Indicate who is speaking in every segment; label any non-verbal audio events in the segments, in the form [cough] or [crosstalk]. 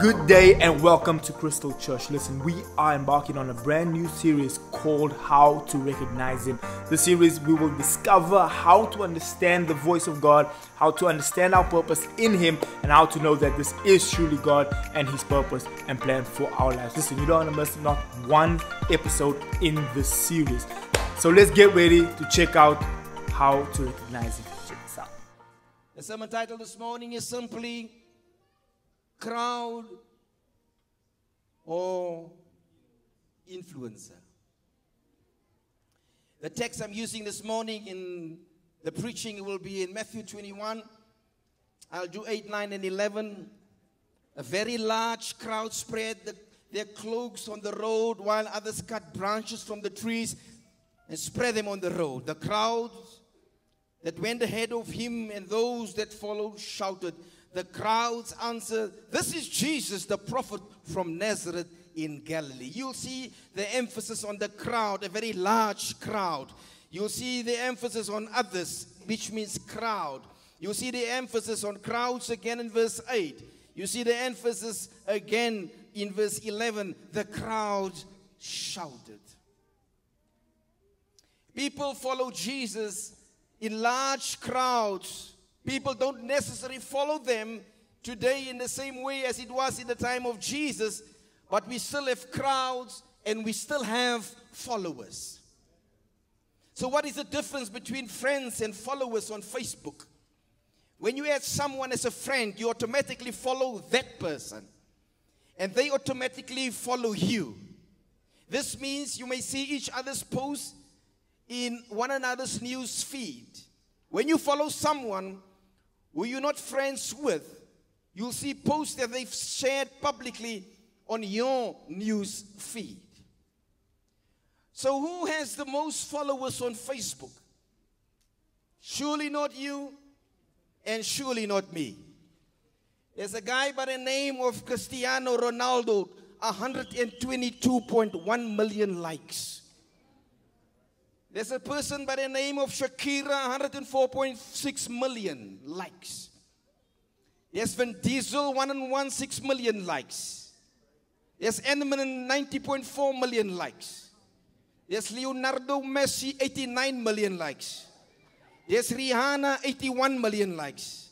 Speaker 1: Good day and welcome to Crystal Church. Listen, we are embarking on a brand new series called How to Recognize Him. The series we will discover how to understand the voice of God, how to understand our purpose in Him, and how to know that this is truly God and His purpose and plan for our lives. Listen, you don't want to miss not one episode in this series. So let's get ready to check out how to recognize Him. Check this out.
Speaker 2: The sermon title this morning is simply Crowd or Influencer. The text I'm using this morning in the preaching will be in Matthew 21. I'll do 8, 9, and 11. A very large crowd spread the, their cloaks on the road while others cut branches from the trees and spread them on the road. The crowds that went ahead of him and those that followed shouted, the crowds answered, This is Jesus, the prophet from Nazareth in Galilee. You'll see the emphasis on the crowd, a very large crowd. You'll see the emphasis on others, which means crowd. You'll see the emphasis on crowds again in verse 8. You see the emphasis again in verse 11. The crowd shouted. People follow Jesus in large crowds People don't necessarily follow them today in the same way as it was in the time of Jesus, but we still have crowds and we still have followers. So, what is the difference between friends and followers on Facebook? When you add someone as a friend, you automatically follow that person, and they automatically follow you. This means you may see each other's posts in one another's news feed. When you follow someone, who you're not friends with, you'll see posts that they've shared publicly on your news feed. So, who has the most followers on Facebook? Surely not you, and surely not me. There's a guy by the name of Cristiano Ronaldo, 122.1 million likes. There's a person by the name of Shakira, 104.6 million likes. There's Vin Diesel, 116 million likes. There's Eminem, 90.4 million likes. There's Leonardo Messi, 89 million likes. There's Rihanna, 81 million likes.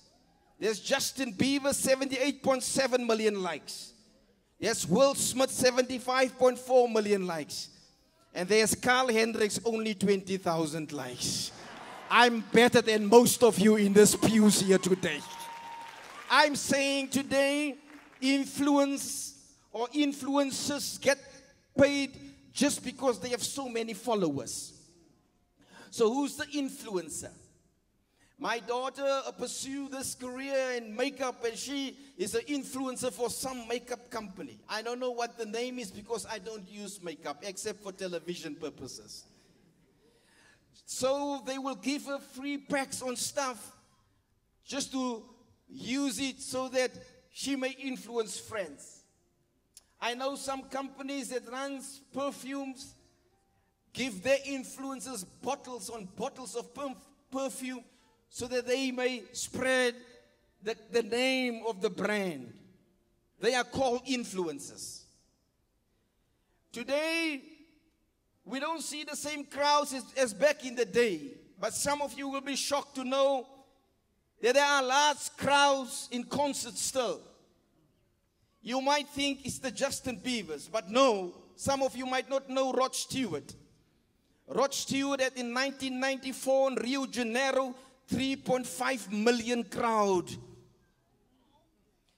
Speaker 2: There's Justin Bieber, 78.7 million likes. There's Will Smith, 75.4 million likes. And there's Carl Hendricks, only 20,000 likes. I'm better than most of you in this pews here today. I'm saying today, influence or influencers get paid just because they have so many followers. So, who's the influencer? My daughter uh, pursued this career in makeup and she is an influencer for some makeup company. I don't know what the name is because I don't use makeup except for television purposes. So they will give her free packs on stuff just to use it so that she may influence friends. I know some companies that runs perfumes give their influencers bottles on bottles of perfume so that they may spread the, the name of the brand. They are called influencers. Today, we don't see the same crowds as, as back in the day, but some of you will be shocked to know that there are large crowds in concerts still. You might think it's the Justin Biebers, but no, some of you might not know Rod Stewart. Rod Stewart in 1994 in Rio de Janeiro 3.5 million crowd.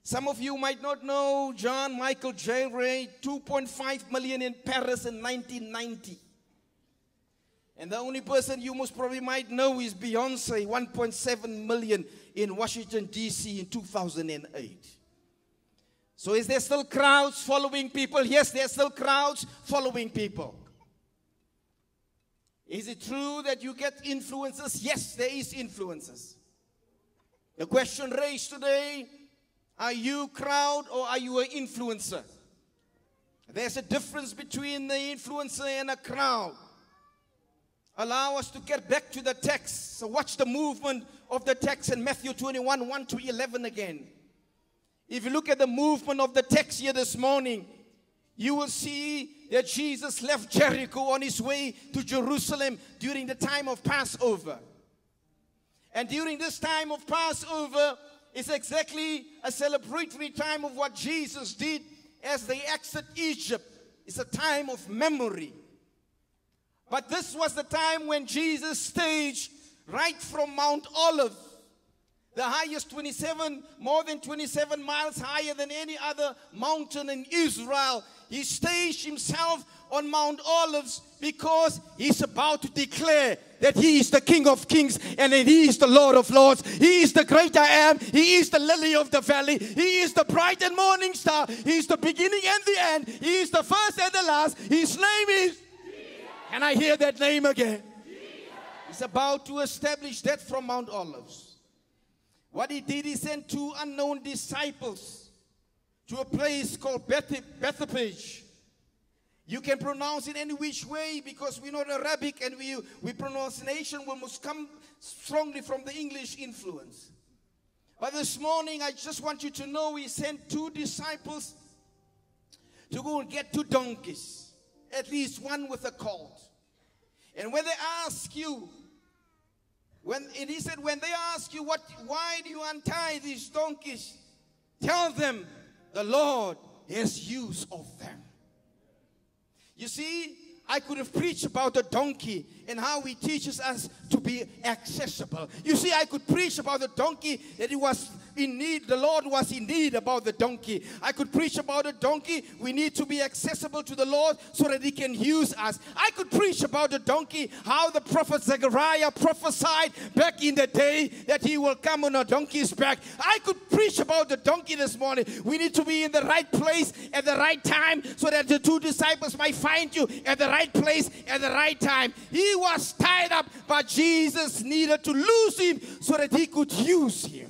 Speaker 2: Some of you might not know Jean-Michel Jarre, 2.5 million in Paris in 1990. And the only person you most probably might know is Beyonce, 1.7 million in Washington, D.C. in 2008. So, is there still crowds following people? Yes, there are still crowds following people. Is it true that you get influences? Yes, there is influences. The question raised today, are you crowd or are you an influencer? There's a difference between the influencer and a crowd. Allow us to get back to the text. So watch the movement of the text in Matthew 21, 1 to 11 again. If you look at the movement of the text here this morning, you will see that Jesus left Jericho on his way to Jerusalem during the time of Passover. And during this time of Passover, it's exactly a celebratory time of what Jesus did as they exit Egypt. It's a time of memory. But this was the time when Jesus staged right from Mount Olive, the highest 27, more than 27 miles higher than any other mountain in Israel. He staged himself on Mount Olives because he's about to declare that he is the King of Kings and that he is the Lord of Lords. He is the great I am. He is the lily of the valley. He is the bright and morning star. He is the beginning and the end. He is the first and the last. His name is. And I hear that name again. He's about to establish that from Mount Olives. What he did, he sent two unknown disciples to a place called Beth- Bethphage. You can pronounce it any which way because we know Arabic and we, we pronunciation will must come strongly from the English influence. But this morning, I just want you to know he sent two disciples to go and get two donkeys, at least one with a colt. And when they ask you, when and he said, when they ask you what why do you untie these donkeys, tell them the Lord has use of them. You see, I could have preached about the donkey and how he teaches us to be accessible. You see, I could preach about the donkey that it was in need, the Lord was in need about the donkey. I could preach about a donkey. We need to be accessible to the Lord so that He can use us. I could preach about the donkey, how the prophet Zechariah prophesied back in the day that he will come on a donkey's back. I could preach about the donkey this morning. We need to be in the right place at the right time so that the two disciples might find you at the right place at the right time. He was tied up, but Jesus needed to lose him so that he could use him.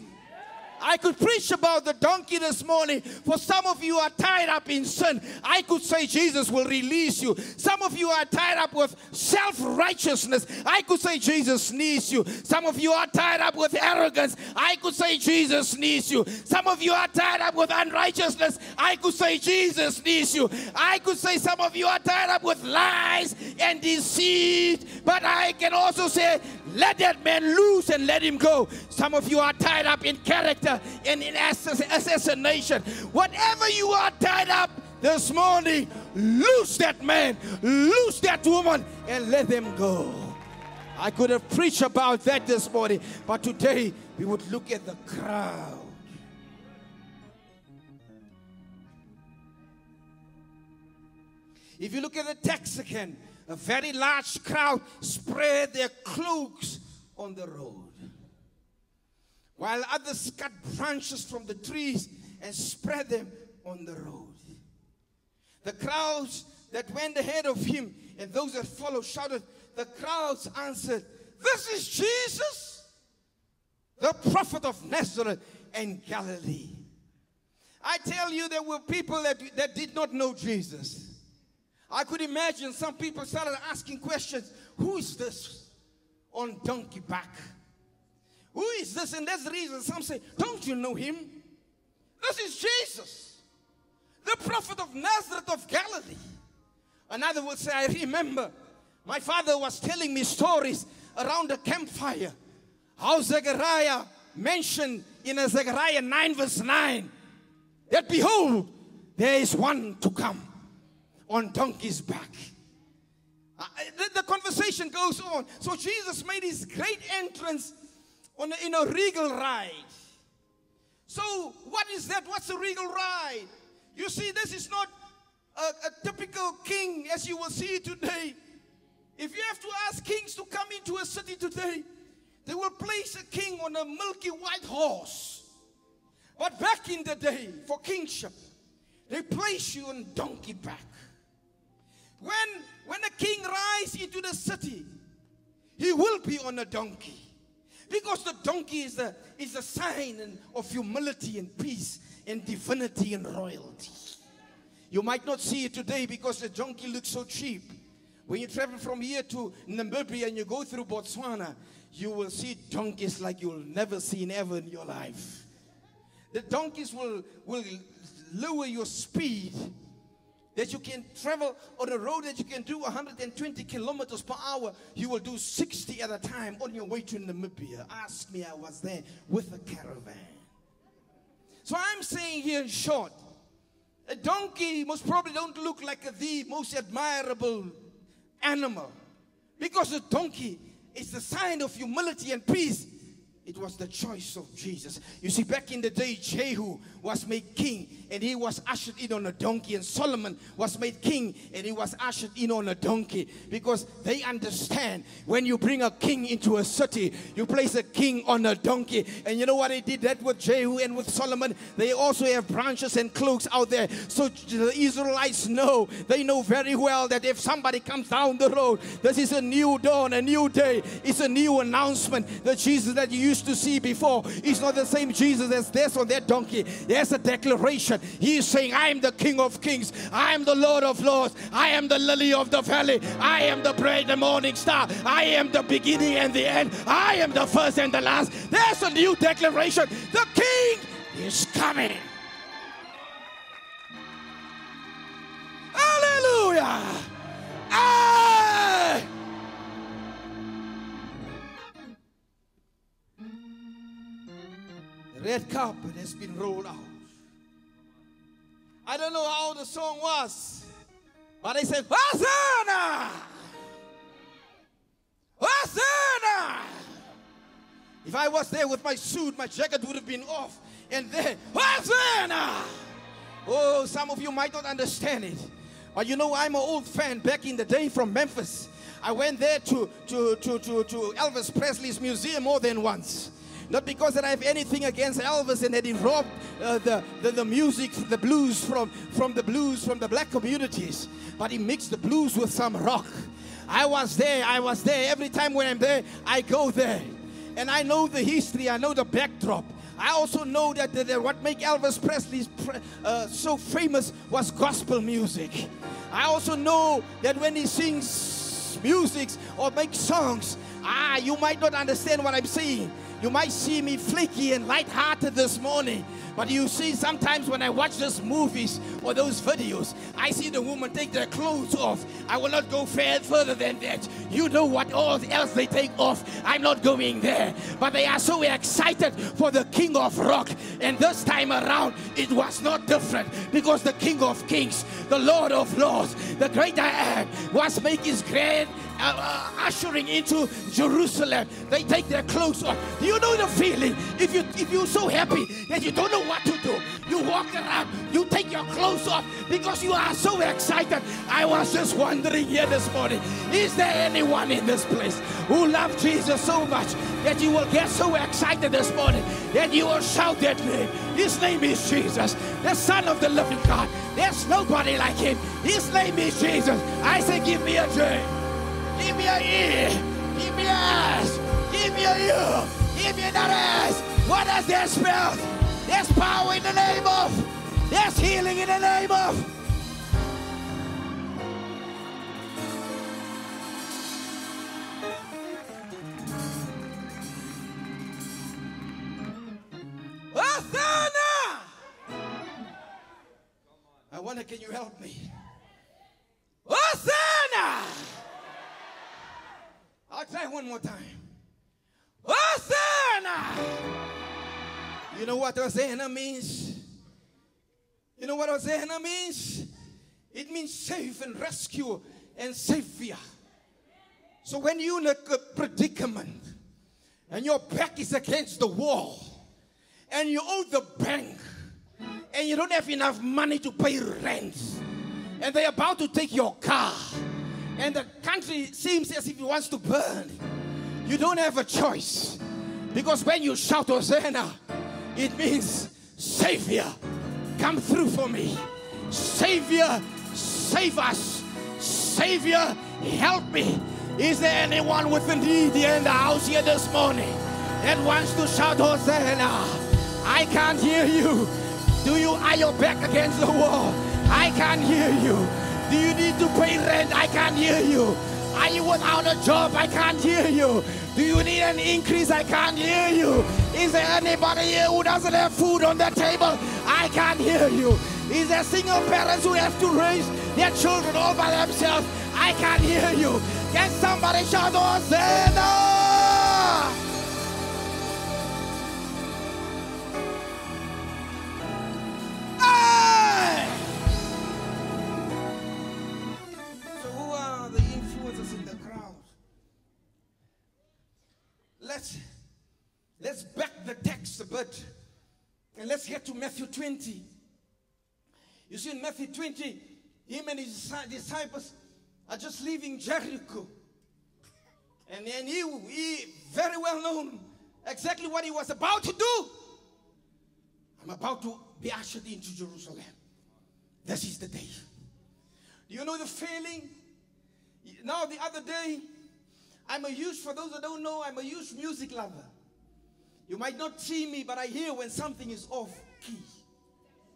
Speaker 2: I could preach about the donkey this morning. For some of you are tied up in sin. I could say Jesus will release you. Some of you are tied up with self righteousness. I could say Jesus needs you. Some of you are tied up with arrogance. I could say Jesus needs you. Some of you are tied up with unrighteousness. I could say Jesus needs you. I could say some of you are tied up with lies and deceit. But I can also say, let that man loose and let him go. Some of you are tied up in character and in assassination. Whatever you are tied up this morning, loose that man, loose that woman, and let them go. I could have preached about that this morning, but today we would look at the crowd. If you look at the text again, a very large crowd spread their cloaks on the road, while others cut branches from the trees and spread them on the road. The crowds that went ahead of him and those that followed shouted, The crowds answered, This is Jesus, the prophet of Nazareth and Galilee. I tell you, there were people that, that did not know Jesus. I could imagine some people started asking questions Who is this on donkey back? Who is this? And that's the reason some say, Don't you know him? This is Jesus, the prophet of Nazareth of Galilee. Another would say, I remember my father was telling me stories around the campfire. How Zechariah mentioned in Zechariah 9, verse 9, that behold, there is one to come on donkey's back. Uh, the, conversation goes on. So Jesus made his great entrance on a, in a regal ride. So what is that? What's a regal ride? You see, this is not a, a typical king as you will see today. If you have to ask kings to come into a city today, they will place a king on a milky white horse. But back in the day, for kingship, they place you on donkey back. When, when a king rides into the city, he will be on a donkey. Because the donkey is a, is a sign of humility and peace and divinity and royalty. You might not see it today because the donkey looks so cheap. When you travel from here to Namibia and you go through Botswana, you will see donkeys like you'll never seen ever in your life. The donkeys will, will lower your speed that you can travel on a road that you can do 120 kilometers per hour, you will do 60 at a time on your way to Namibia. Ask me, I was there with a caravan. So I'm saying here in short, a donkey most probably don't look like the most admirable animal because a donkey is the sign of humility and peace it was the choice of Jesus. You see, back in the day, Jehu was made king and he was ushered in on a donkey, and Solomon was made king and he was ushered in on a donkey because they understand when you bring a king into a city, you place a king on a donkey. And you know what they did that with Jehu and with Solomon? They also have branches and cloaks out there. So the Israelites know, they know very well that if somebody comes down the road, this is a new dawn, a new day, it's a new announcement. The Jesus that you used used to see before is not the same Jesus as this on that donkey. There's a declaration. He is saying, I am the King of Kings. I am the Lord of Lords. I am the lily of the valley. I am the bright and morning star. I am the beginning and the end. I am the first and the last. There's a new declaration. The King is coming. Hallelujah. Ah! Red carpet has been rolled out. I don't know how the song was, but they said, Hosanna! Hosanna! If I was there with my suit, my jacket would have been off. And then, Hosanna! Oh, some of you might not understand it. But you know, I'm an old fan back in the day from Memphis. I went there to, to, to, to, to Elvis Presley's museum more than once. Not because that I have anything against Elvis and that he robbed uh, the, the, the music, the blues from, from the blues from the black communities, but he mixed the blues with some rock. I was there, I was there. Every time when I'm there, I go there. And I know the history, I know the backdrop. I also know that, that, that what made Elvis Presley uh, so famous was gospel music. I also know that when he sings music or makes songs, ah, you might not understand what I'm saying. You might see me flaky and light-hearted this morning, but you see, sometimes when I watch those movies or those videos, I see the woman take their clothes off. I will not go further than that. You know what all else they take off. I'm not going there. But they are so excited for the King of Rock. And this time around, it was not different because the King of Kings, the Lord of Lords, the great I am, was making his grand uh, uh, ushering into Jerusalem. They take their clothes off. Do you know the feeling? If you if you're so happy that you don't know what to do, you walk around, you take your clothes off because you are so excited. I was just wondering here this morning, is there anyone in this place who loves Jesus so much that you will get so excited this morning that you will shout that name? His name is Jesus, the Son of the living God. There's nobody like him. His name is Jesus. I say, give me a drink. Give me a ear. Give me a ass. Give me a. Give me another ass. What does that spell? There's power in the name of. There's healing in the name of. Hosanna! I wonder, can you help me? Hosanna! I'll try one more time. Hosanna! Know what Hosanna means? You know what Hosanna means? It means save and rescue and savior. So when you're in a predicament and your back is against the wall and you owe the bank and you don't have enough money to pay rent and they're about to take your car and the country seems as if it wants to burn, you don't have a choice. Because when you shout Hosanna, it means Savior, come through for me. Savior, save us. Savior, help me. Is there anyone with a need in the house here this morning that wants to shout Hosanna? I can't hear you. Do you are your back against the wall? I can't hear you. Do you need to pay rent? I can't hear you. Are you without a job? I can't hear you. Do you need an increase? I can't hear you. Is there anybody here who doesn't have food on their table? I can't hear you. Is there single parents who have to raise their children all by themselves? I can't hear you. Can somebody shout Hosanna? Let's get to Matthew 20. You see, in Matthew 20, him and his disciples are just leaving Jericho. And then he, he very well known exactly what he was about to do. I'm about to be ushered into Jerusalem. This is the day. Do you know the feeling? Now, the other day, I'm a huge, for those who don't know, I'm a huge music lover. You might not see me, but I hear when something is off key.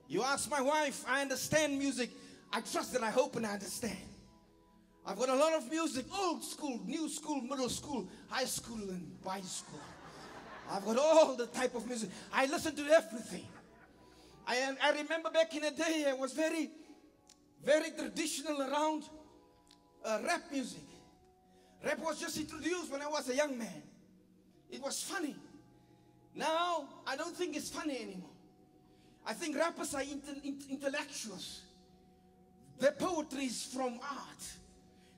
Speaker 2: You ask my wife, I understand music. I trust that I hope and I understand. I've got a lot of music, old school, new school, middle school, high school, and high school. I've got all the type of music. I listen to everything. I, I remember back in the day, I was very, very traditional around uh, rap music. Rap was just introduced when I was a young man. It was funny. Now, I don't think it's funny anymore. I think rappers are intellectuals. Their poetry is from art.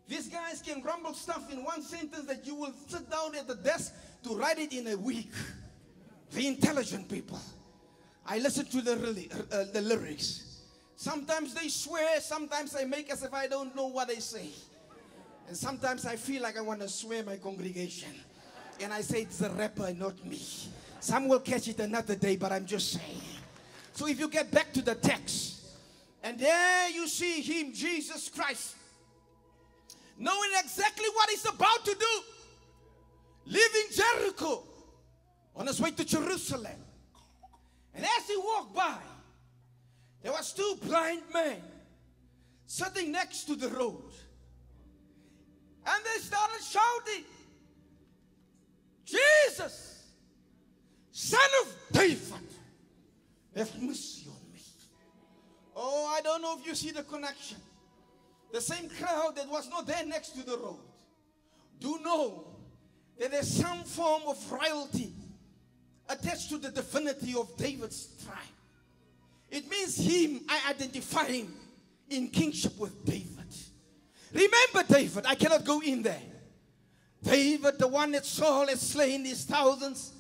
Speaker 2: These guys can rumble stuff in one sentence that you will sit down at the desk to write it in a week. The intelligent people. I listen to the, uh, the lyrics. Sometimes they swear, sometimes I make as if I don't know what they say. And sometimes I feel like I want to swear my congregation. And I say it's the rapper, not me. Some will catch it another day, but I'm just saying. So if you get back to the text, and there you see him, Jesus Christ, knowing exactly what he's about to do, leaving Jericho on his way to Jerusalem. And as he walked by, there was two blind men sitting next to the road. And they started shouting, Jesus, Son of David, have mercy on me. Oh, I don't know if you see the connection. The same crowd that was not there next to the road do know that there's some form of royalty attached to the divinity of David's tribe. It means him, I identify him in kingship with David. Remember David, I cannot go in there. David, the one that Saul has slain these thousands,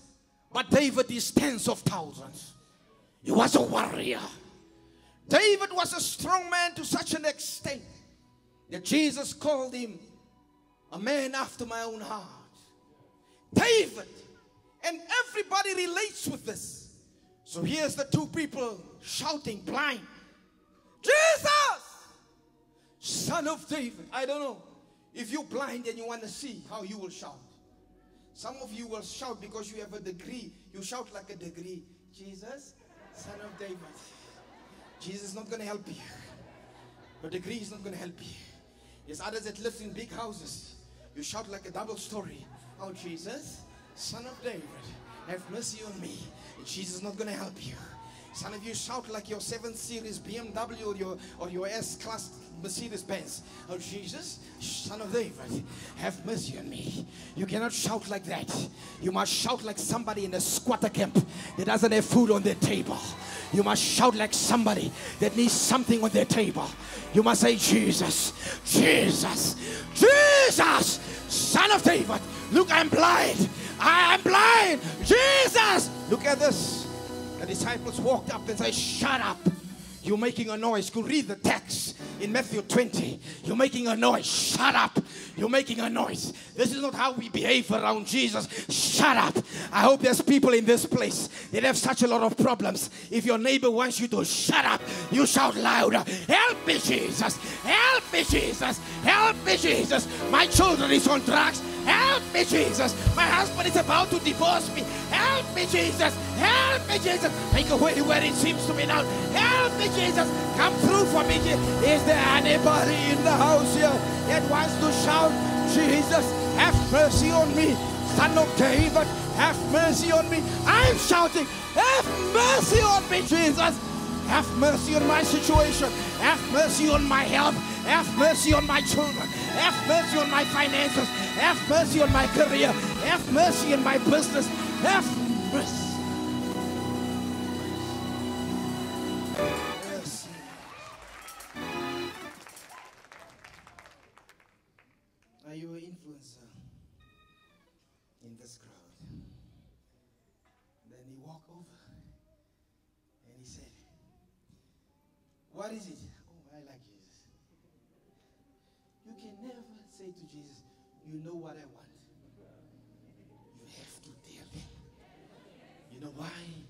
Speaker 2: but David is tens of thousands. He was a warrior. David was a strong man to such an extent that Jesus called him a man after my own heart. David, and everybody relates with this. So here's the two people shouting blind Jesus, son of David. I don't know if you're blind and you want to see how you will shout. Some of you will shout because you have a degree. You shout like a degree. Jesus, son of David. Jesus is not going to help you. Your degree is not going to help you. There's others that live in big houses. You shout like a double story. Oh, Jesus, son of David, have mercy on me. Jesus is not going to help you. Some of you shout like your 7 Series BMW or your, or your S-Class Mercedes Benz. Oh, Jesus, son of David, have mercy on me. You cannot shout like that. You must shout like somebody in a squatter camp that doesn't have food on their table. You must shout like somebody that needs something on their table. You must say, Jesus, Jesus, Jesus, son of David. Look, I'm blind. I am blind. Jesus. Look at this. The disciples walked up and said, Shut up. You're making a noise. Go read the text in Matthew 20. You're making a noise. Shut up. You're making a noise. This is not how we behave around Jesus. Shut up. I hope there's people in this place that have such a lot of problems. If your neighbor wants you to shut up, you shout louder. Help me, Jesus. Help me, Jesus. Help me, Jesus. My children is on drugs. Help me, Jesus. My husband is about to divorce me. Help me, Jesus. Help me, Jesus. Take away where it seems to be now. Help me, Jesus. Come through for me. Is there anybody in the house here that wants to shout, Jesus, have mercy on me? Son of David, Have mercy on me. I'm shouting, Have mercy on me, Jesus. Have mercy on my situation. Have mercy on my health. Have mercy on my children. Have mercy on my finances. Have mercy on my career. Have mercy in my business. Have mercy. Mercy. Are you an influencer in this crowd? Then he walked over and he said, What is it? Oh, I like Jesus. You can never say to Jesus, You know what I want. You have to tell him. You know why?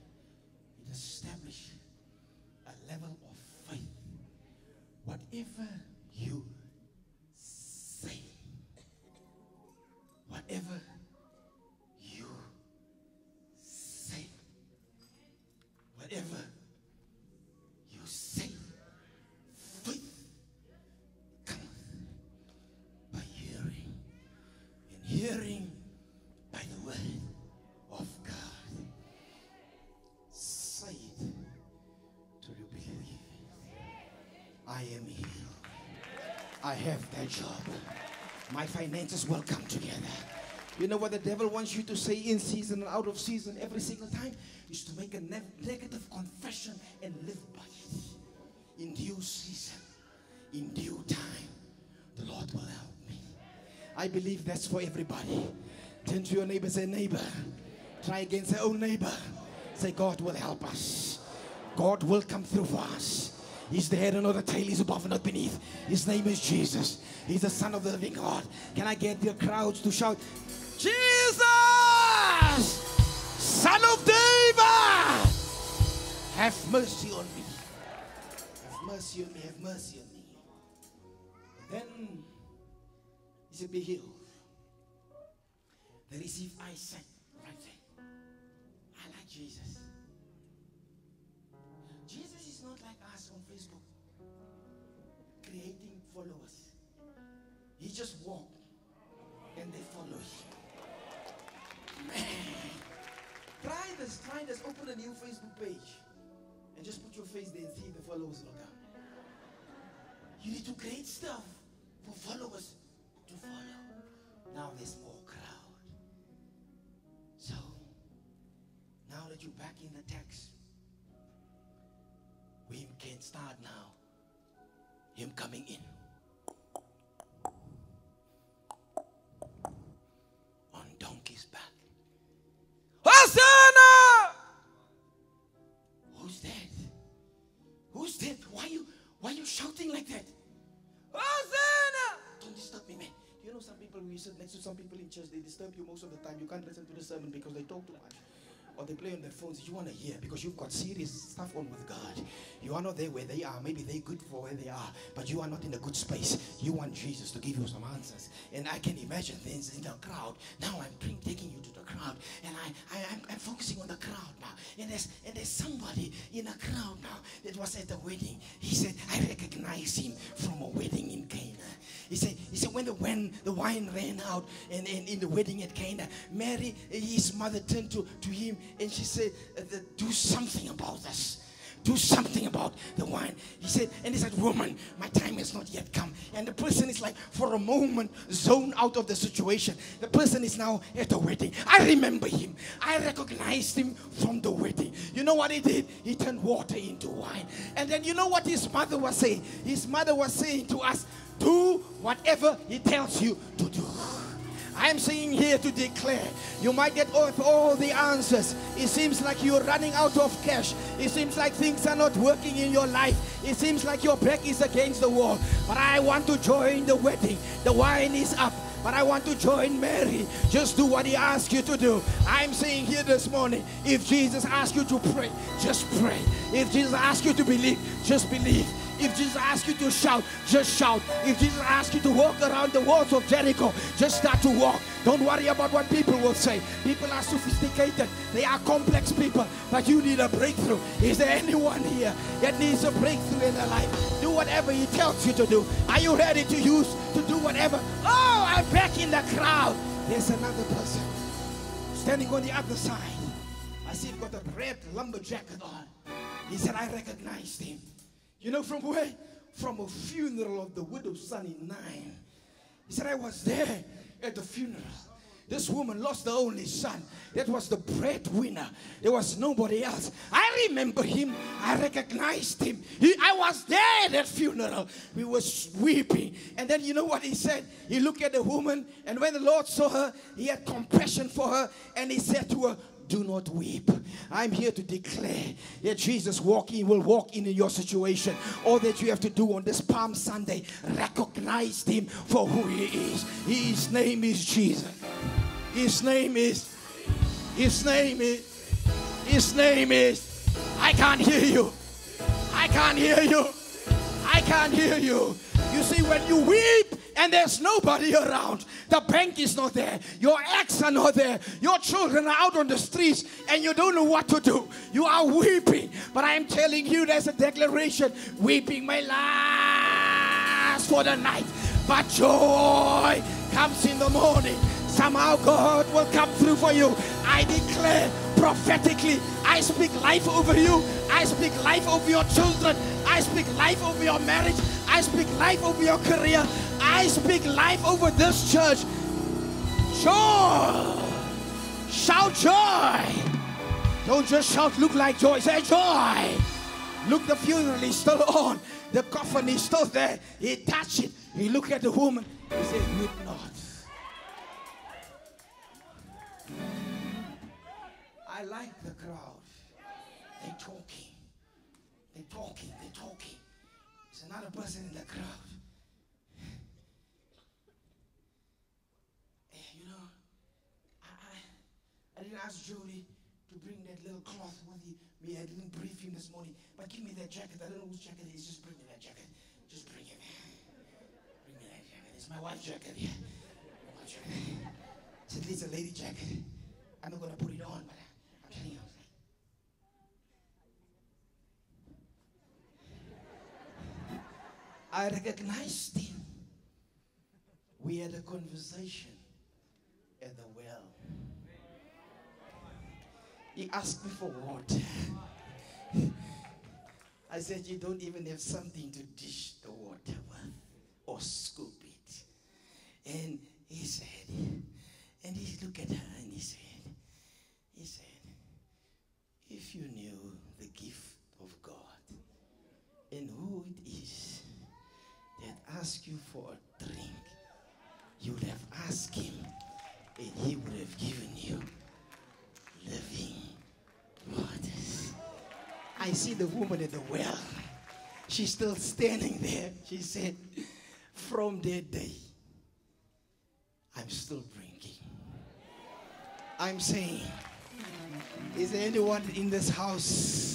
Speaker 2: Am healed. I have that job. My finances will come together. You know what the devil wants you to say in season and out of season every single time? Is to make a ne- negative confession and live by it. In due season, in due time, the Lord will help me. I believe that's for everybody. Turn to your neighbor, say, neighbor. Try again, say, oh, neighbor. Say, God will help us. God will come through for us. He's the head and not the tail. He's above and not beneath. His name is Jesus. He's the Son of the living God. Can I get the crowds to shout, Jesus, Son of David, have mercy on me. Have mercy on me. Have mercy on me. Then he said, Be healed. They receive eyesight right there. I like Jesus. Jesus a new Facebook page and just put your face there and see if the followers will come. You need to create stuff for followers to follow. Now there's more crowd. So, now that you're back in the text, we can start now. Him coming in. You are you shouting like that? Hosanna! Don't disturb me, man. Do you know some people when you sit next to some people in church, they disturb you most of the time. You can't listen to the sermon because they talk too much. Or they play on their phones. You want to hear because you've got serious stuff on with God. You are not there where they are. Maybe they're good for where they are, but you are not in a good space. You want Jesus to give you some answers. And I can imagine things in the crowd. Now I'm taking you to the crowd, and I, I I'm, I'm focusing on the crowd now. And there's and there's somebody in a crowd now that was at the wedding. He said, I recognize him from a wedding in Cana. He said, he said when the when the wine ran out and, and in the wedding at Cana, Mary, his mother, turned to, to him and she said, uh, Do something about this. Do something about the wine. He said, and he said, Woman, my time has not yet come. And the person is like, for a moment, zoned out of the situation. The person is now at the wedding. I remember him. I recognized him from the wedding. You know what he did? He turned water into wine. And then you know what his mother was saying? His mother was saying to us, Do whatever he tells you to do. I'm saying here to declare you might get all, all the answers. It seems like you're running out of cash. It seems like things are not working in your life. It seems like your back is against the wall. But I want to join the wedding. The wine is up. But I want to join Mary. Just do what he asks you to do. I'm saying here this morning if Jesus asks you to pray, just pray. If Jesus asks you to believe, just believe. If Jesus asks you to shout, just shout. If Jesus asks you to walk around the walls of Jericho, just start to walk. Don't worry about what people will say. People are sophisticated, they are complex people, but you need a breakthrough. Is there anyone here that needs a breakthrough in their life? Do whatever He tells you to do. Are you ready to use to do whatever? Oh, I'm back in the crowd. There's another person. standing on the other side. I see he's got a red lumber jacket on. He said, I recognized him. You know from where? From a funeral of the widow's son in Nain. He said, I was there at the funeral. This woman lost the only son. That was the breadwinner. There was nobody else. I remember him. I recognized him. He, I was there at that funeral. We were weeping. And then you know what he said? He looked at the woman, and when the Lord saw her, he had compassion for her, and he said to her, do not weep. I'm here to declare that Jesus walking will walk in your situation. All that you have to do on this Palm Sunday, recognize him for who he is. His name is Jesus. His name is, his name is, his name is, I can't hear you. I can't hear you. I can't hear you. You see, when you weep, and there's nobody around. The bank is not there. Your ex are not there. Your children are out on the streets and you don't know what to do. You are weeping. But I am telling you, there's a declaration weeping may last for the night, but joy comes in the morning. Somehow God will come through for you. I declare prophetically, I speak life over you. I speak life over your children. I speak life over your marriage. I speak life over your career. I speak life over this church. Joy. Shout joy. Don't just shout, look like joy. Say joy. Look, the funeral is still on. The coffin is still there. He touched it. He looked at the woman. He said, weep not. I like the crowd. They talking. They talking. There's another person in the crowd. You know, I, I, I didn't ask Jody to bring that little cloth with. Me, I didn't brief him this morning. But give me that jacket. I don't know whose jacket it is. Just bring me that jacket. Just bring it. Bring me that jacket. It's my wife's jacket. Yeah. [laughs] My wife's jacket. It's at least a lady jacket. I'm not gonna put it on, but I'm telling you. I recognized him. We had a conversation at the well. He asked me for water. I said, You don't even have something to dish the water with or scoop it. And he said, and he looked at her and he said, he said, if you knew the gift of God and who it is asks you for a drink, you would have asked him and he would have given you living waters. I see the woman at the well. She's still standing there. She said, From that day, I'm still drinking. I'm saying, is there anyone in this house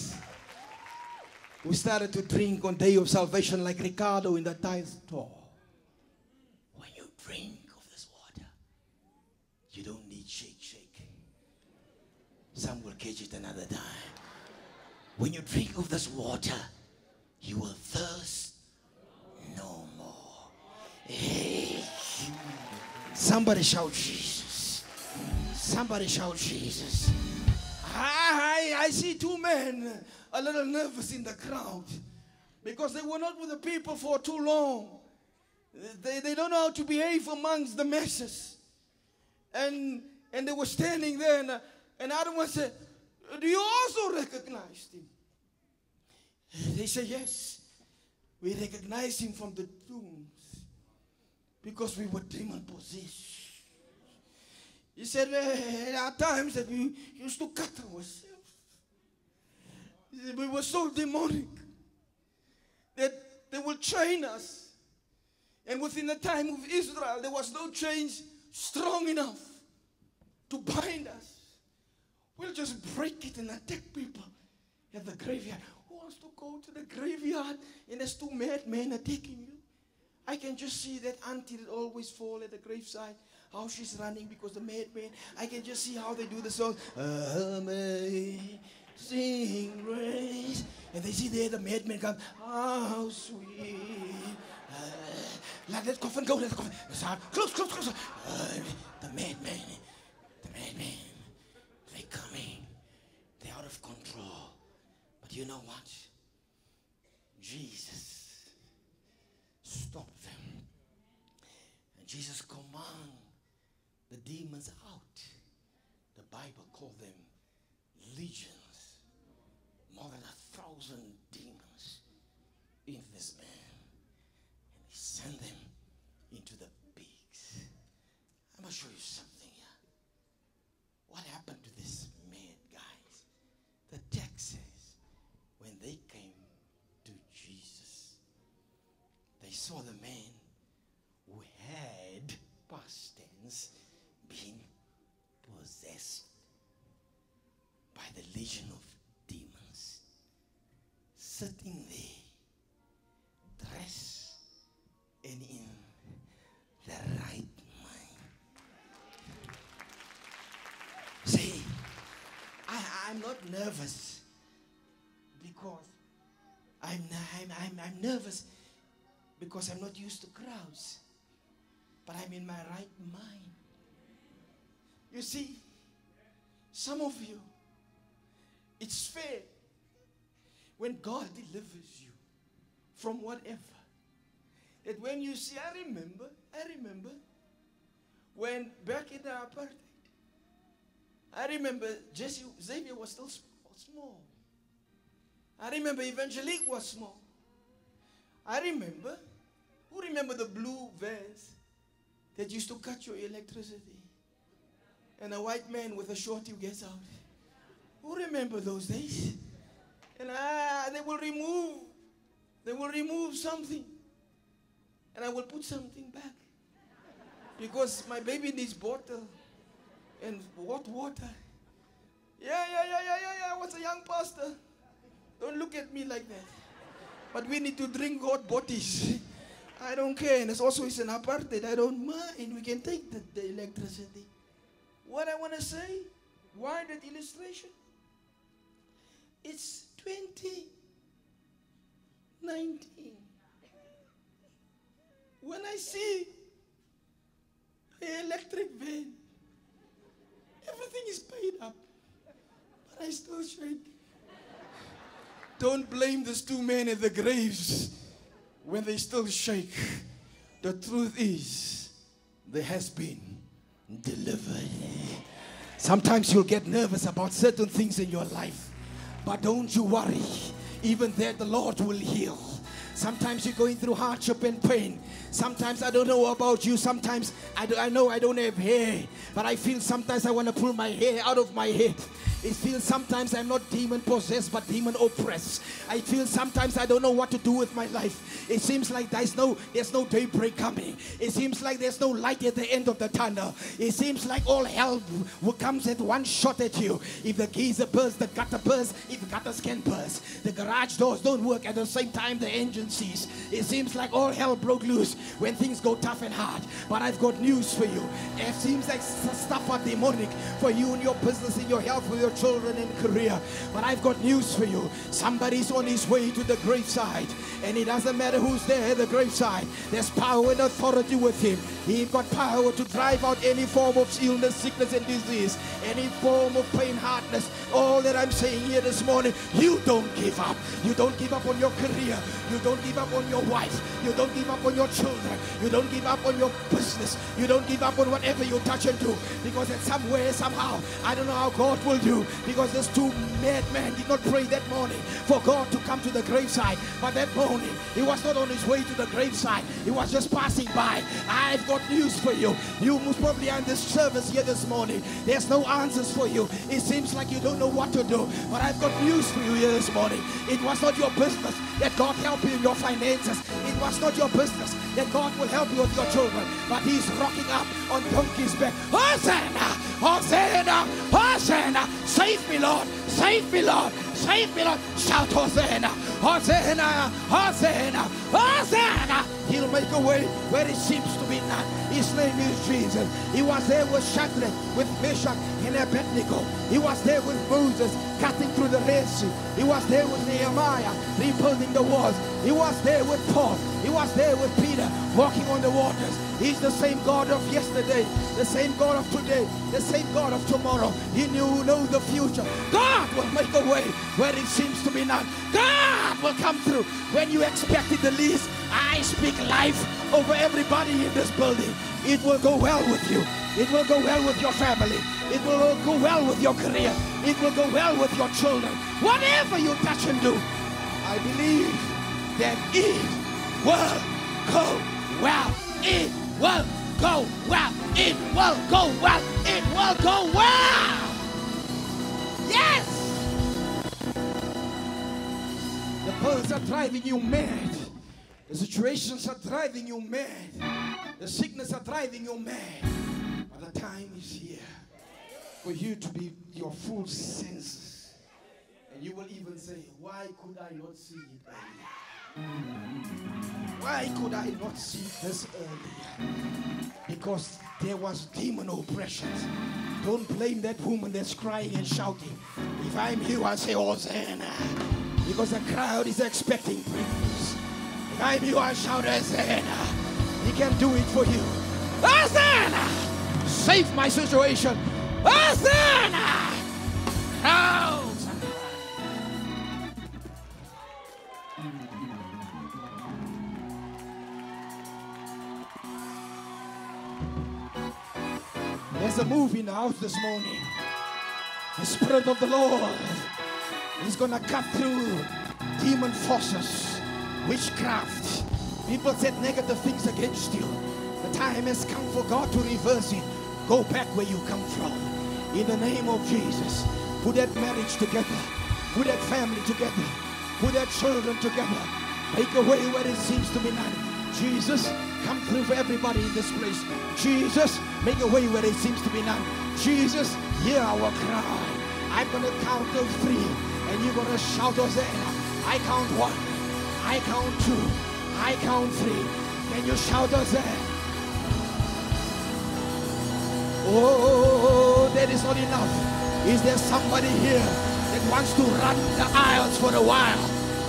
Speaker 2: who started to drink on day of salvation like Ricardo in the tithe store? When you drink of this water, you don't need shake, shake. Some will catch it another time. When you drink of this water, you will thirst no more. Hey. Somebody shout Jesus. Somebody shout Jesus. I, I see two men a little nervous in the crowd because they were not with the people for too long. They, they don't know how to behave amongst the masses. And, and they were standing there, and, uh, and Adam was said, Do you also recognize him? They said, Yes. We recognize him from the tombs because we were demon possessed. He said, There are times that we used to cut ourselves. We were so demonic that they will train us. And within the time of Israel, there was no chains strong enough to bind us. We'll just break it and attack people at the graveyard. Who wants to go to the graveyard and there's two madmen attacking you? I can just see that auntie that always fall at the graveside, how she's running because the madman. I can just see how they do the song. Uh, Amazing grace. And they see there the madman come. How sweet. Uh, let that coffin go, let the coffin. Close, close, close. Uh, the madman. The madman. They coming. They're out of control. But you know what? Jesus stopped them. And Jesus commanded the demons out. The Bible called them legions. More than a thousand demons in this man. And he sent them into the pigs. I'm going to show you something not nervous because I'm, I'm, I'm, I'm nervous because I'm not used to crowds, but I'm in my right mind. You see, some of you, it's fair when God delivers you from whatever. That when you see, I remember, I remember when back in the apartheid, I remember Jesse Xavier was still small. I remember Evangelique was small. I remember, who remember the blue vans that used to cut your electricity? And a white man with a shorty gets out. Who remember those days? And ah, they will remove, they will remove something. And I will put something back. Because my baby needs bottle and hot water. Yeah, yeah, yeah, yeah, yeah, yeah. I was a young pastor. Don't look at me like that. But we need to drink hot bodies. I don't care. And it's also it's an apartheid. I don't mind. We can take the, the electricity. What I want to say, why that illustration? It's 2019. When I see the electric van, everything is paid up, but I still shake. Don't blame these two men at the graves when they still shake. The truth is, there has been delivered. Sometimes you'll get nervous about certain things in your life, but don't you worry. Even there, the Lord will heal. Sometimes you're going through hardship and pain. Sometimes I don't know about you. Sometimes I, do, I know I don't have hair, but I feel sometimes I want to pull my hair out of my head. It feels sometimes I'm not demon possessed, but demon oppressed. I feel sometimes I don't know what to do with my life. It seems like there's no there's no daybreak coming. It seems like there's no light at the end of the tunnel. It seems like all hell comes at one shot at you. If the geyser bursts, the gutter bursts. If the gutters can burst, the garage doors don't work at the same time the engine seize. It seems like all hell broke loose when things go tough and hard. But I've got news for you. It seems like stuff are demonic for you and your business and your health your children in career. But I've got news for you. Somebody's on his way to the graveside. And it doesn't matter who's there at the graveside. There's power and authority with him. He's got power to drive out any form of illness, sickness, and disease. Any form of pain, hardness. All that I'm saying here this morning, you don't give up. You don't give up on your career. You don't give up on your wife. You don't give up on your children. You don't give up on your business. You don't give up on whatever you touch and do. Because in some way, somehow, I don't know how God will do. Because those two madmen did not pray that morning for God to come to the graveside. But that morning, he was not on his way to the graveside. He was just passing by. I've got news for you. You most probably are in this service here this morning. There's no answers for you. It seems like you don't know what to do. But I've got news for you here this morning. It was not your business that God help you in your finances. It was not your business that God will help you with your children. But He's rocking up on donkey's back. Hosanna! Hosanna! Hosanna! Save me, Lord! Save me, Lord! Save me, Lord! Shout Hosanna! Hosanna! Hosanna! Hosanna! He'll make a way where it seems to be none. His name is Jesus. He was there with Shadrach, with Meshach, and Abednego. He was there with Moses cutting through the Red Sea. He was there with Nehemiah rebuilding the walls. He was there with Paul. He was there with Peter walking on the waters. He's the same God of yesterday, the same God of today, the same God of tomorrow. He knew know the future. God will make a way where it seems to be none. God will come through when you expect it the least. I speak life over everybody in this building. It will go well with you. It will go well with your family. It will go well with your career. It will go well with your children. Whatever you touch and do, I believe that it will go well. It will go well. It will go well. It will go well. Yes. The bills are driving you mad. The situations are driving you mad. The sickness are driving you mad. But the time is here for you to be your full senses. And you will even say, Why could I not see it earlier? Why could I not see this earlier? Because there was demon oppression. Don't blame that woman that's crying and shouting. If I'm you, I say, Hosanna. Because the crowd is expecting breakthroughs. If I'm you, I shout, Hosanna. He can do it for you. Hosanna! Save my situation. Hosanna! Crowds. A move in the house this morning. The Spirit of the Lord is going to cut through demon forces, witchcraft. People said negative things against you. The time has come for God to reverse it. Go back where you come from. In the name of Jesus, put that marriage together, put that family together, put that children together. Make a way where it seems to be none. Jesus, come through for everybody in this place. Jesus, make a way where it seems to be none. Jesus, hear our cry. I'm going to count to three, and you're going to shout Hosanna. I count one, I count two, I count three. Can you shout Hosanna? Oh, that is not enough. Is there somebody here that wants to run the aisles for a while?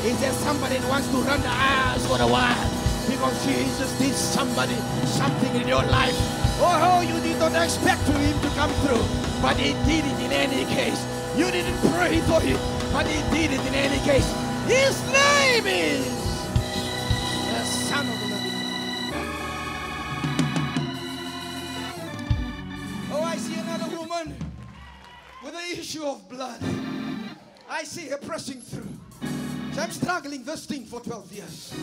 Speaker 2: Is there somebody that wants to run the aisles for a while? Because Jesus did somebody something in your life. Oh, oh you did not expect for him to come through, but he did it in any case. You didn't pray for him, but he did it in any case. His name is the Son of the Living. Oh, I see another woman with an issue of blood. I see her pressing through. So I'm struggling this thing for 12 years.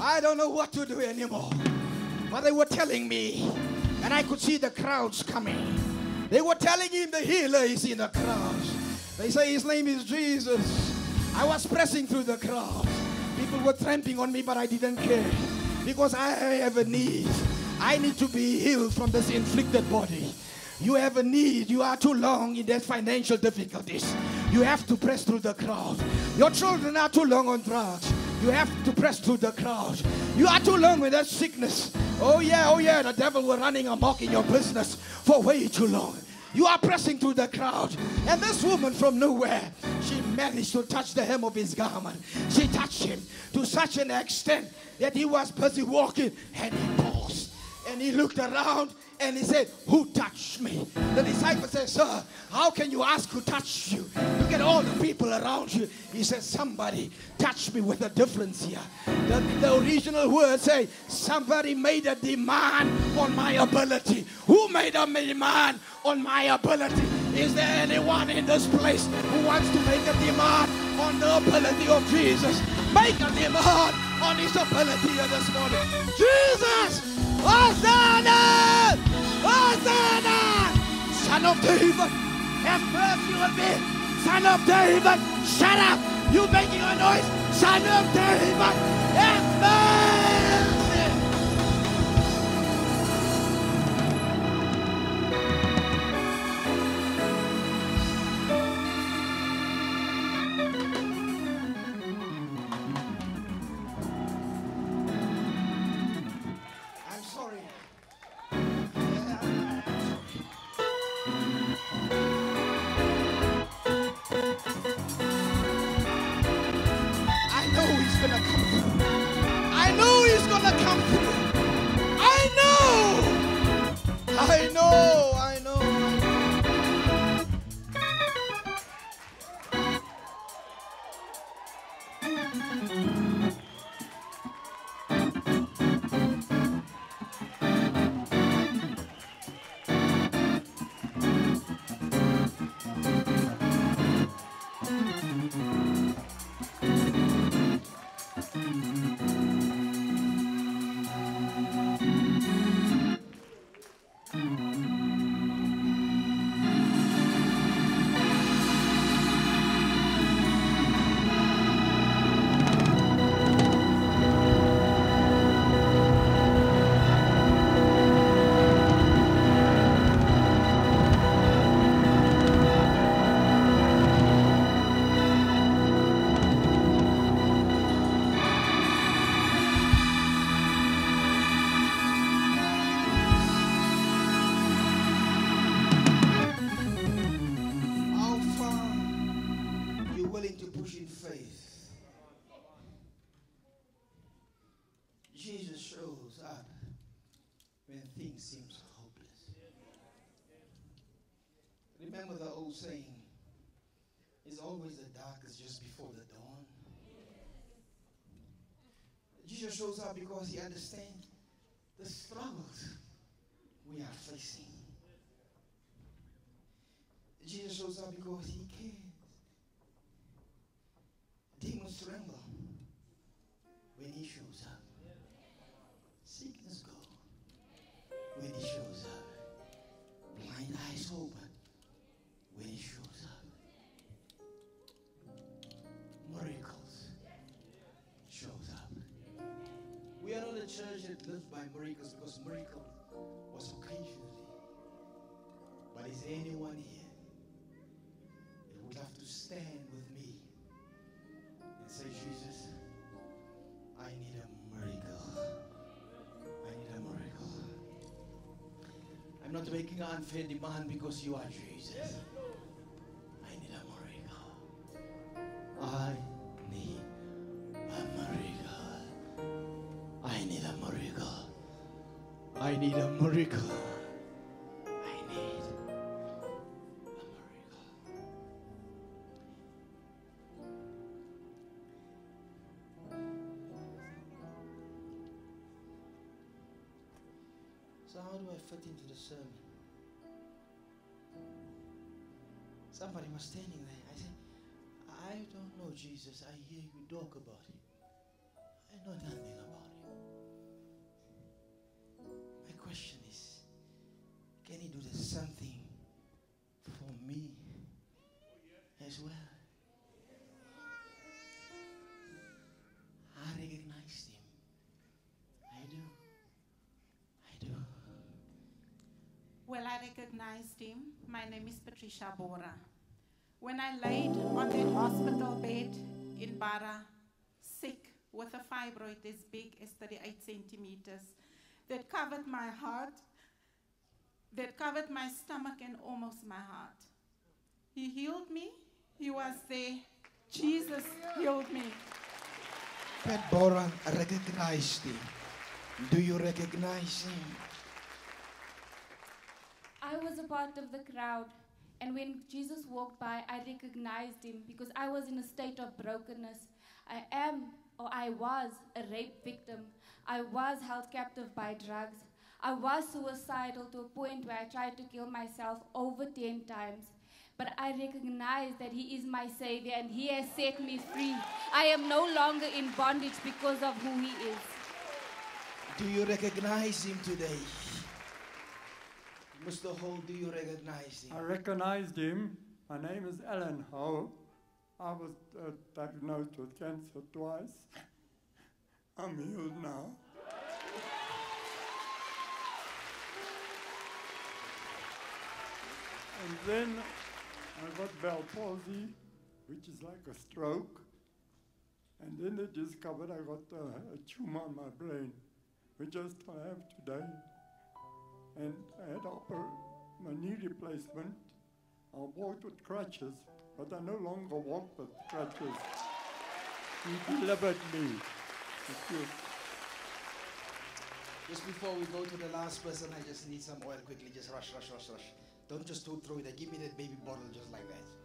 Speaker 2: I don't know what to do anymore. But they were telling me, and I could see the crowds coming. They were telling him the healer is in the crowds. They say his name is Jesus. I was pressing through the crowd. People were tramping on me, but I didn't care. Because I have a need. I need to be healed from this inflicted body. You have a need. You are too long in that financial difficulties. You have to press through the crowd. Your children are too long on drugs. You have to press through the crowd. You are too long with that sickness. Oh yeah, oh yeah, the devil was running amok in your business for way too long. You are pressing through the crowd. And this woman from nowhere, she managed to touch the hem of his garment. She touched him to such an extent that he was busy walking and he paused. And he looked around and he said, Who touched me? The disciple said, Sir, how can you ask who touched you? Look at all the people around you. He said, Somebody touched me with a difference here. The, the original word say, Somebody made a demand on my ability. Who made a demand on my ability? Is there anyone in this place who wants to make a demand on the ability of Jesus? Make a demand on his ability this morning. Jesus! Hosanna! Hosanna! Son of David, have mercy on me. Son of David, shut up! You making a noise? Son of David, have mercy! Saying, it's always the darkest just before the dawn. Jesus shows up because he understands the struggles we are facing. Jesus shows up because he cares. Demons tremble when he shows up. Sickness go when he shows up. Blind eyes open by miracles because miracle was occasionally. But is there anyone here? that would have to stand with me and say, Jesus, I need a miracle. I need a miracle. I'm not making an unfair demand because you are Jesus. Miracle. I need a miracle. So how do I fit into the sermon? Somebody was standing there. I said, I don't know, Jesus. I hear you talk about him. I know nothing recognized him.
Speaker 3: My name is Patricia Bora. When I laid on that hospital bed in Bara, sick with a fibroid as big as 38 centimeters, that covered my heart, that covered my stomach and almost my heart. He healed me. He was there. Jesus healed me.
Speaker 2: Pat Boran recognized him. Do you recognize him?
Speaker 4: I was a part of the crowd, and when Jesus walked by, I recognized him because I was in a state of brokenness. I am, or I was, a rape victim. I was held captive by drugs. I was suicidal to a point where I tried to kill myself over 10 times. But I recognize that He is my Savior and He has set me free. I am no longer in bondage because of who He is.
Speaker 2: Do you recognize him today? Mr. Hall, do you recognize him?
Speaker 5: I recognized him. My name is Alan Howe. I was uh, diagnosed with cancer twice. I'm healed now. And then I got Bell palsy, which is like a stroke. And then they discovered I got uh, a tumor on my brain, which I still have today. And I had oper- my knee replacement. I walked with crutches, but I no longer walk with crutches. He delivered me. You.
Speaker 2: Just before we go to the last person, I just need some oil quickly. Just rush, rush, rush, rush. Don't just throw it. Give me that baby bottle just like that.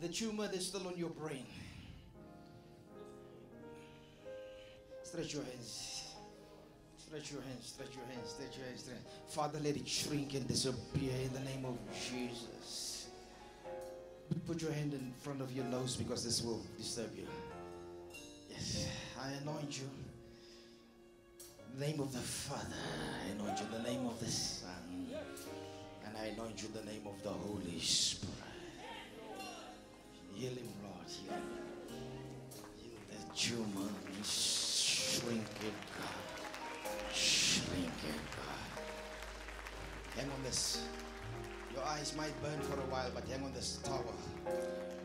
Speaker 2: the tumor that's still on your brain. Stretch your hands. Stretch your hands, stretch your hands, stretch your hands. Stretch. Father, let it shrink and disappear in the name of Jesus. Put your hand in front of your nose because this will disturb you. Yes, I anoint you. The name of the Father, I anoint you. The name of the Son, and I anoint you. The name of the Holy Spirit. Heal him, Lord. Heal. Heal tumor. Shrink it, God. Hang on this. Your eyes might burn for a while, but hang on this tower.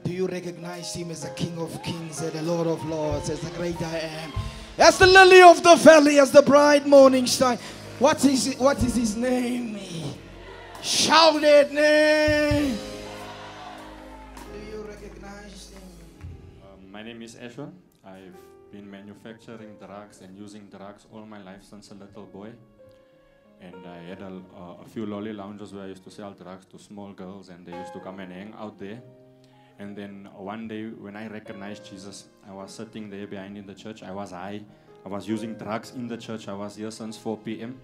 Speaker 2: Do you recognize him as the King of Kings and the Lord of Lords, as the great I am, as the lily of the valley, as the bright morning star? What is what is his name? Shout it name. Do you recognize him?
Speaker 6: Um, my name is Ashwin. I've been manufacturing drugs and using drugs all my life since a little boy. And I had a, a few lolly lounges where I used to sell drugs to small girls, and they used to come and hang out there. And then one day, when I recognized Jesus, I was sitting there behind in the church. I was high. I was using drugs in the church. I was here since 4 p.m.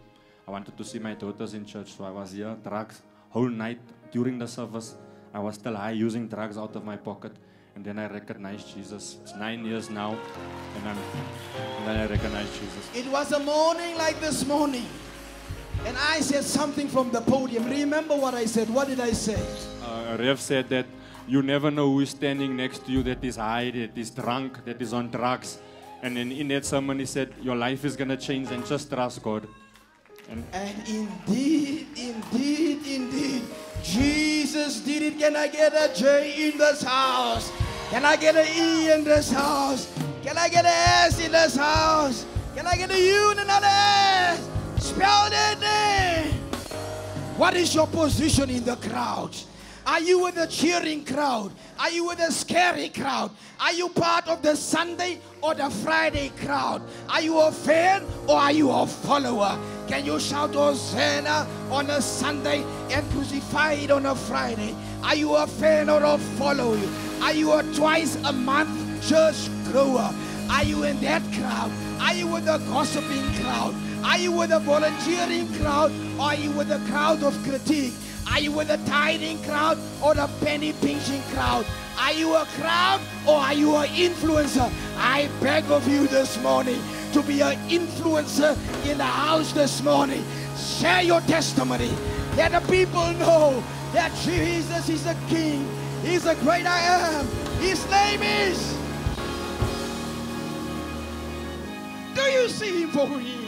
Speaker 6: I wanted to see my daughters in church, so I was here, drugs, whole night during the service. I was still high, using drugs out of my pocket. And then I recognized Jesus. It's nine years now, and, and then I recognized Jesus.
Speaker 2: It was a morning like this morning. And I said something from the podium. Remember what I said? What did I say?
Speaker 6: Uh, Rev said that you never know who is standing next to you that is high, that is drunk, that is on drugs. And then in that sermon, he said, Your life is going to change and just trust God. And
Speaker 2: And indeed, indeed, indeed, Jesus did it. Can I get a J in this house? Can I get an E in this house? Can I get an S in this house? Can I get a U and another S? Spell that name. What is your position in the crowd? Are you with the cheering crowd? Are you with the scary crowd? Are you part of the Sunday or the Friday crowd? Are you a fan or are you a follower? Can you shout Hosanna on a Sunday and crucified on a Friday? Are you a fan or a follower? Are you a twice a month church grower? Are you in that crowd? Are you with the gossiping crowd? Are you with a volunteering crowd? Or are you with a crowd of critique? Are you with a tithing crowd or a penny pinching crowd? Are you a crowd or are you an influencer? I beg of you this morning to be an influencer in the house this morning. Share your testimony. Let the people know that Jesus is the King. He's the great I am. His name is. Do you see him for who he is?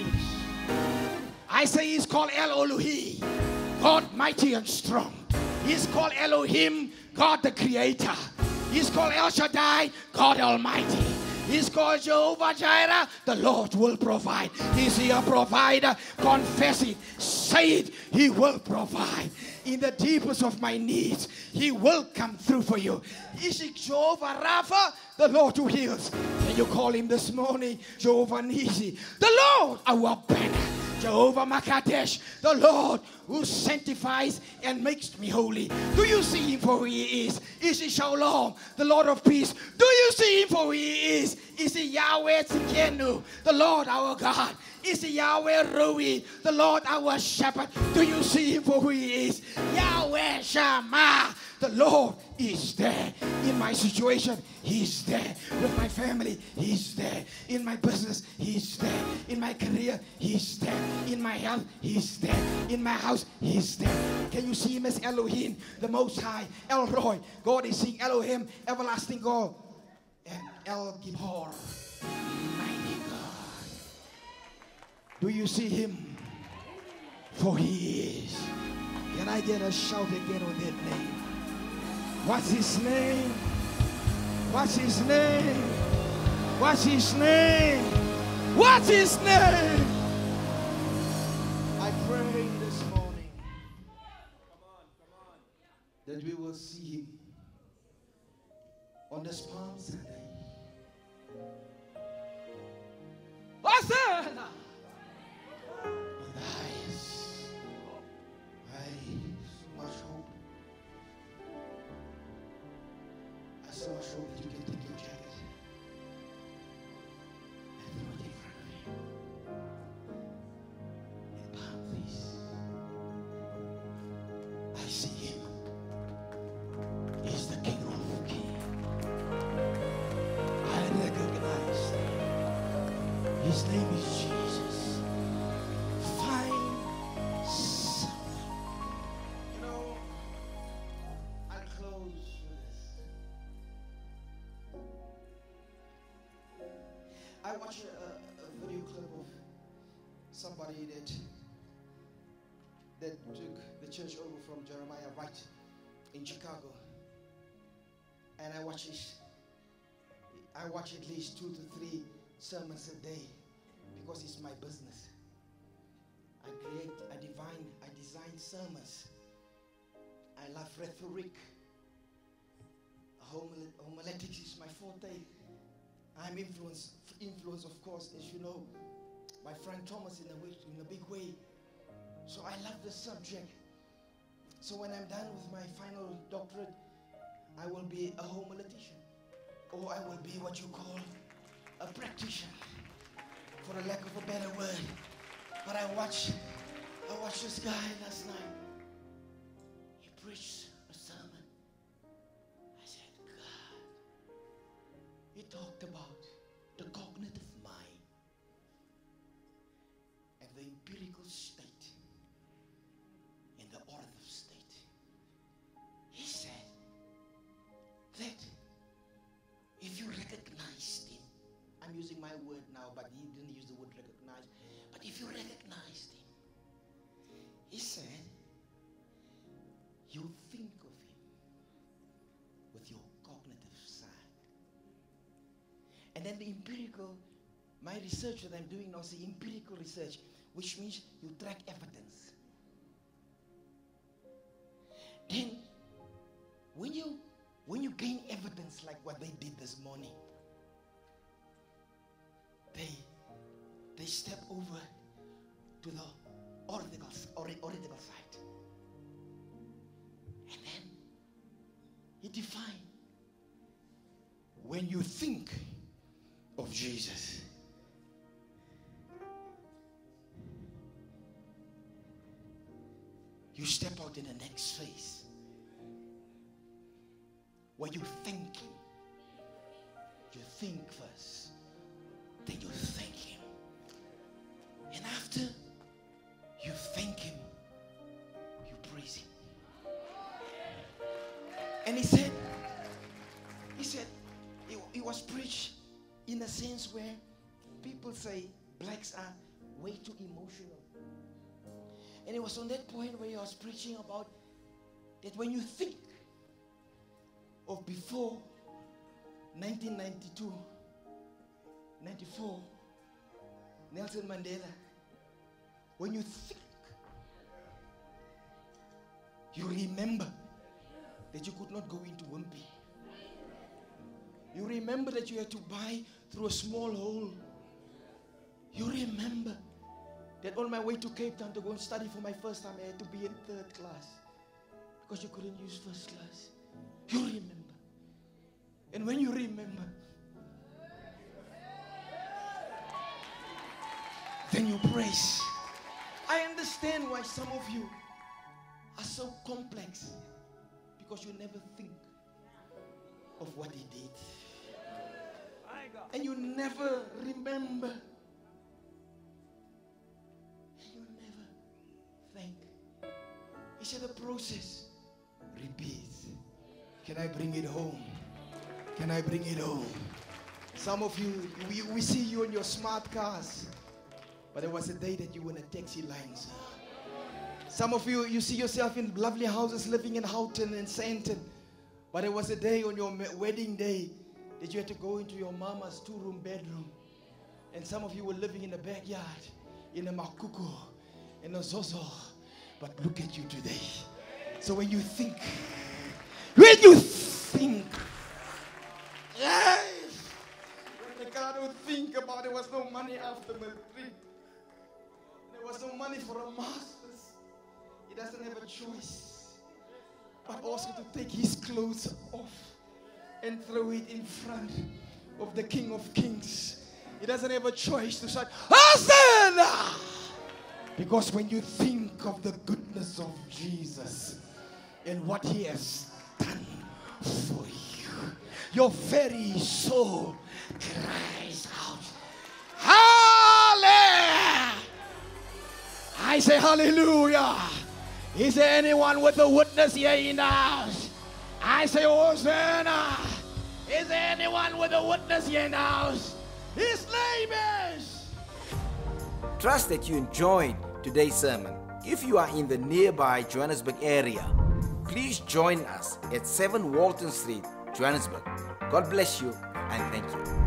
Speaker 2: I say he's called El Elohi, God mighty and strong. He's called Elohim, God the creator. He's called El Shaddai, God Almighty. He's called Jehovah Jireh, the Lord will provide. He's your provider? Confess it, say it, he will provide. In the deepest of my needs, he will come through for you. Is he Jehovah Rapha, the Lord who heals? Can you call him this morning Jehovah Nissi, the Lord our banner? Jehovah Makadesh, the Lord who sanctifies and makes me holy. Do you see him for who he is? Is he Shalom, the Lord of peace? Do you see him for who he is? Is he Yahweh Tzidkenu, the Lord our God? Is he Yahweh Rui, the Lord our shepherd? Do you see him for who he is? Yahweh Shammah, the Lord is there. In my situation, He's there. With my family, He's there. In my business, He's there. In my career, He's there. In my health, He's there. In my house, He's there. Can you see Him as Elohim, the Most High? El Roi. God is seeing Elohim, everlasting God. And El Gibor, mighty God. Do you see Him? For He is. Can I get a shout again on that name? What's his name? What's his name? What's his name? What's his name? I pray this morning that we will see him on this Palm Sunday. Hosanna! In the ましょう。Church over from Jeremiah Wright in Chicago, and I watch it. I watch at least two to three sermons a day because it's my business. I create, I divine, I design sermons. I love rhetoric. Homile- Homiletics is my forte. I'm influenced, influenced, of course, as you know, by Frank Thomas in a, in a big way. So I love the subject. So when I'm done with my final doctorate, I will be a homiletician. Or I will be what you call a practitioner, for a lack of a better word. But I watched, I watched this guy last night. He preached a sermon. I said, God, he talked about my research that I'm doing now is empirical research, which means you track evidence. Then, when you when you gain evidence like what they did this morning, they they step over to the oracle, or, oracle side. And then he defined when you think of Jesus. You step out in the next phase where you think him. You think first, then you thank him. And after you thank him, you praise him. And he said, he said, it was preached in a sense where people say blacks are way too emotional. And it was on that point where he was preaching about that when you think of before 1992, 94, Nelson Mandela, when you think, you remember that you could not go into Wimpy. You remember that you had to buy through a small hole. You remember that on my way to Cape Town to go and study for my first time, I had to be in third class because you couldn't use first class. You remember. And when you remember, then you praise. I understand why some of you are so complex because you never think of what he did. And you never remember. Said the process. Repeat. Can I bring it home? Can I bring it home? Some of you, we, we see you in your smart cars. But there was a day that you were in a taxi line, sir. Some of you, you see yourself in lovely houses living in Houghton and Sandton. But there was a day on your wedding day that you had to go into your mama's two room bedroom. And some of you were living in the backyard, in a makuku, in a zozo. But look at you today. So when you think, when you think, yes, when would think about there was no money after matric, there was no money for a master's. He doesn't have a choice, but also to take his clothes off and throw it in front of the King of Kings. He doesn't have a choice to shout, Hosanna! Because when you think of the goodness of Jesus and what he has done for you, your very soul cries out, Hallelujah! I say hallelujah. Is there anyone with a witness here in the house? I say Hosanna. Is there anyone with a witness here in the house? His name is.
Speaker 7: Trust that you enjoyed today's sermon. If you are in the nearby Johannesburg area, please join us at 7 Walton Street, Johannesburg. God bless you and thank you.